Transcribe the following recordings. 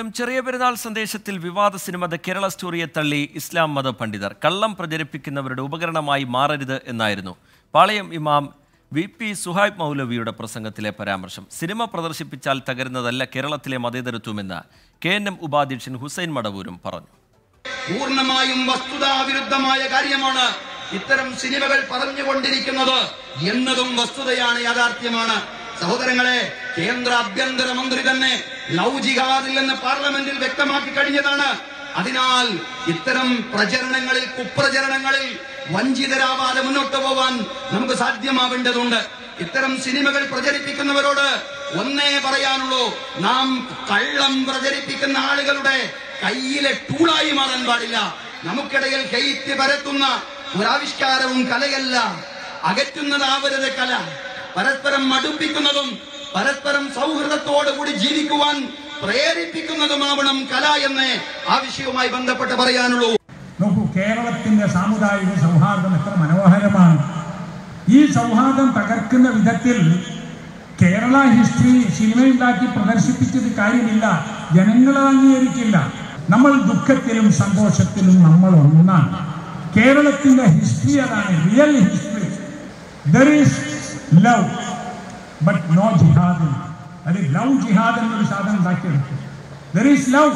ും ചെറിയ പെരുന്നാൾ സന്ദേശത്തിൽ വിവാദ സിനിമ ദ കേരള സ്റ്റോറിയെ തള്ളി ഇസ്ലാം മത പണ്ഡിതർ. കള്ളം പ്രചരിപ്പിക്കുന്നവരുടെ ഉപകരണമായി മാറരുത് എന്നായിരുന്നു. പാളയം ഇമാം വി പി സുഹൈബ് മൗലവിയുടെ പ്രസംഗത്തിലെ പരാമർശം. സിനിമ പ്രദർശിപ്പിച്ചാൽ തകരുന്നതല്ല കേരളത്തിലെ മതേതരത്വമെന്ന് കെ എൻ എം ഉപാധ്യക്ഷൻ ഹുസൈൻ മടവൂരും പറഞ്ഞു. പൂർണമായും വസ്തുതാവിരുദ്ധമായ കാര്യമാണ് ഇത്തരം സിനിമകൾ പറഞ്ഞുകൊണ്ടിരിക്കുന്നത് എന്നതും വസ്തുതയാണ് യാഥാർത്ഥ്യമാണ്. സഹോദരങ്ങളെ കേന്ദ്ര ആഭ്യന്തര മന്ത്രി തന്നെ ലവ് പാർലമെന്റിൽ വ്യക്തമാക്കി കഴിഞ്ഞതാണ്. അതിനാൽ ഇത്തരം പ്രചരണങ്ങളിൽ കുപ്രചരണങ്ങളിൽ വഞ്ചിതരാവാതെ മുന്നോട്ട് പോവാൻ നമുക്ക് സാധ്യമാവേണ്ടതുണ്ട്. ഇത്തരം സിനിമകൾ പ്രചരിപ്പിക്കുന്നവരോട് ഒന്നേ പറയാനുള്ളൂ നാം കള്ളം പ്രചരിപ്പിക്കുന്ന ആളുകളുടെ കയ്യിലെ ടൂളായി മാറാൻ പാടില്ല. നമുക്കിടയിൽ ഹെയ്റ്റ് പരത്തുന്ന ഒരാവിഷ്കാരവും കലയല്ല അകറ്റുന്നതാവരുത് കല. പരസ്പരം മടുപ്പിക്കുന്നതും പരസ്പരം സൗഹൃദത്തോടുകൂടി ജീവിക്കുവാൻ പ്രേരിപ്പിക്കുന്നതുമാവണം കല എന്ന് ആ വിഷയവുമായി ബന്ധപ്പെട്ട് പറയാനുള്ളൂ. നോക്കൂ കേരളത്തിന്റെ സാമുദായിക സൗഹാർദ്ദം എത്ര മനോഹരമാണ്. ഈ സൗഹാർദ്ദം തകർക്കുന്ന വിധത്തിൽ കേരള ഹിസ്റ്ററി സിനിമയുണ്ടാക്കി പ്രദർശിപ്പിച്ചത് കാര്യമില്ല ജനങ്ങൾ അംഗീകരിക്കില്ല. നമ്മൾ ദുഃഖത്തിലും സന്തോഷത്തിലും നമ്മൾ ഒന്നാണ്. കേരളത്തിന്റെ ഹിസ്റ്ററി അതാണ് real history there is love but no jihad അത് ലവ് ജിഹാദ് എന്നൊരു സാധനം ഉണ്ടാക്കിയെടുത്തു ദർ ഈസ് ലവ്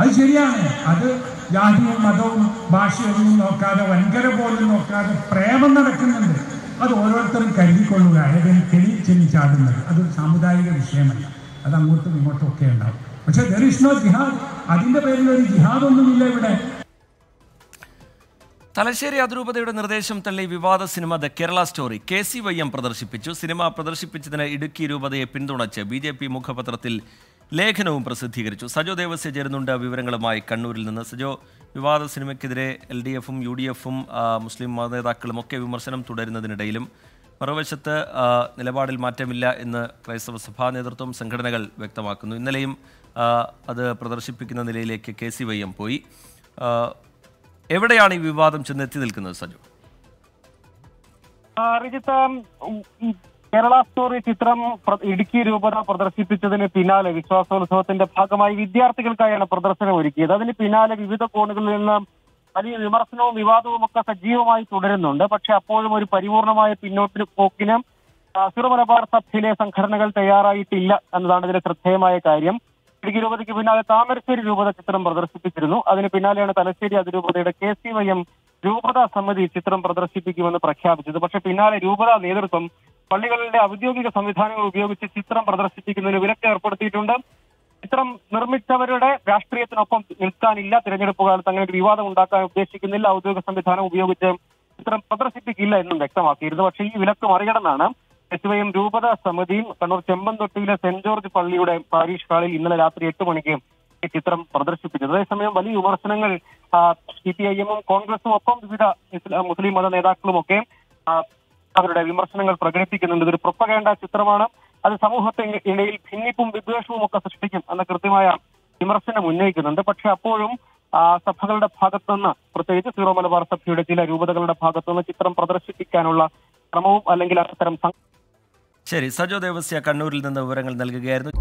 അത് ശരിയാണ്. അത് ജാതിയും മതവും ഭാഷയൊന്നും നോക്കാതെ വൻകര പോലും നോക്കാതെ പ്രേമം നടക്കുന്നുണ്ട്. അത് ഓരോരുത്തരും കരുതിക്കൊള്ളുക. ഏതെങ്കിലും ചെന്നി ചാടുന്നത്. അതൊരു സാമുദായിക വിഷയമല്ല. അത് അങ്ങോട്ടും ഇങ്ങോട്ടും ഒക്കെ ഉണ്ടാവും. പക്ഷെ ദർ ഇസ് നോ ജിഹാദ് അതിന്റെ പേരിൽ ഒരു ജിഹാദൊന്നുമില്ല ഇവിടെ. തലശ്ശേരി അതിരൂപതയുടെ നിർദ്ദേശം തള്ളി വിവാദ cinema the Kerala story K C Y M പ്രദർശിപ്പിച്ചു. സിനിമ പ്രദർശിപ്പിച്ചതിന് ഇടുക്കി രൂപതയെ പിന്തുണച്ച് ബി ജെ പി മുഖപത്രത്തിൽ ലേഖനവും പ്രസിദ്ധീകരിച്ചു. സജോ ദേവസ്യ ചേരുന്നുണ്ട് വിവരങ്ങളുമായി കണ്ണൂരിൽ നിന്ന്. സജോ വിവാദ സിനിമയ്ക്കെതിരെ എൽ ഡി എഫും യു ഡി എഫും മുസ്ലിം മതനേതാക്കളും ഒക്കെ വിമർശനം തുടരുന്നതിനിടയിലും മറുവശത്ത് നിലപാടിൽ മാറ്റമില്ല എന്ന് ക്രൈസ്തവ സഭാ നേതൃത്വം സംഘടനകൾ വ്യക്തമാക്കുന്നു. ഇന്നലെയും അത് പ്രദർശിപ്പിക്കുന്ന നിലയിലേക്ക് കെ സി വൈ എം പോയി. എവിടെയാണ് ഈ വിവാദം ചെന്നെത്തി നിൽക്കുന്നത് സജു? റിജിത്ത് കേരള സ്റ്റോറി ചിത്രം ഇടുക്കി രൂപത പ്രദർശിപ്പിച്ചതിന് പിന്നാലെ വിശ്വാസോത്സവത്തിന്റെ ഭാഗമായി വിദ്യാർത്ഥികൾക്കായാണ് പ്രദർശനം ഒരുക്കിയത്. അതിന് പിന്നാലെ വിവിധ കോണുകളിൽ നിന്ന് വലിയ വിമർശനവും വിവാദവും ഒക്കെ സജീവമായി തുടരുന്നുണ്ട്. പക്ഷെ അപ്പോഴും ഒരു പരിപൂർണമായ പിന്നോട്ട് പോക്കിന് സിറുമലബാർ സിറോ മലബാർ സഭയിലെ സംഘടനകൾ തയ്യാറായിട്ടില്ല എന്നതാണ് ഇതിലെ ശ്രദ്ധേയമായ കാര്യം. ഇടുക്കി രൂപതയ്ക്ക് പിന്നാലെ താമരശ്ശേരി രൂപത ചിത്രം പ്രദർശിപ്പിച്ചിരുന്നു. അതിന് പിന്നാലെയാണ് തലശ്ശേരി അതിരൂപതയുടെ കെ സി വൈ എം രൂപത സമിതി ചിത്രം പ്രദർശിപ്പിക്കുമെന്ന് പ്രഖ്യാപിച്ചത്. പക്ഷെ പിന്നാലെ രൂപതാ നേതൃത്വം പള്ളികളിലെ ഔദ്യോഗിക സംവിധാനങ്ങൾ ഉപയോഗിച്ച് ചിത്രം പ്രദർശിപ്പിക്കുന്നതിന് വിലക്ക് ഏർപ്പെടുത്തിയിട്ടുണ്ട്. ചിത്രം നിർമ്മിച്ചവരുടെ രാഷ്ട്രീയത്തിനൊപ്പം നിൽക്കാനില്ല. തിരഞ്ഞെടുപ്പ് കാലത്ത് അങ്ങനെ ഒരു വിവാദം ഉണ്ടാക്കാൻ ഉദ്ദേശിക്കുന്നില്ല. ഔദ്യോഗിക സംവിധാനം ഉപയോഗിച്ച് ചിത്രം പ്രദർശിപ്പിക്കില്ല എന്നും വ്യക്തമാക്കിയിരുന്നു. പക്ഷേ ഈ വിലക്ക് മറികടന്നാണ് എസ് രൂപത സമിതിയും കണ്ണൂർ ചെമ്പന്തൊട്ടിയിലെ സെന്റ് ജോർജ് പള്ളിയുടെ പാരീഷ് ഹാളിൽ ഇന്നലെ രാത്രി എട്ട് മണിക്ക് ഈ ചിത്രം പ്രദർശിപ്പിച്ചത്. അതേസമയം വലിയ വിമർശനങ്ങൾ സി പി ഐ എമ്മും കോൺഗ്രസും ഒപ്പം വിവിധ മുസ്ലിം മത നേതാക്കളും ഒക്കെ അവരുടെ വിമർശനങ്ങൾ പ്രകടിപ്പിക്കുന്നുണ്ട്. ഇതൊരു പ്രൊപ്പകേണ്ട ചിത്രമാണ്. അത് സമൂഹത്തിന്റെ ഇടയിൽ ഭിന്നിപ്പും വിദ്വേഷവും ഒക്കെ സൃഷ്ടിക്കും എന്ന കൃത്യമായ വിമർശനം ഉന്നയിക്കുന്നുണ്ട്. പക്ഷെ അപ്പോഴും സഭകളുടെ ഭാഗത്തുനിന്ന് പ്രത്യേകിച്ച് സീറോ മലബാർ സഭയുടെ ചില രൂപതകളുടെ ഭാഗത്തുനിന്ന് ചിത്രം പ്രദർശിപ്പിക്കാനുള്ള ശ്രമവും അല്ലെങ്കിൽ അത്തരം ശരി സജോ ദേവസ്യ കണ്ണൂരിൽ നിന്ന് വിവരങ്ങൾ നൽകുകയായിരുന്നു.